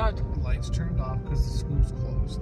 Not lights turned off because.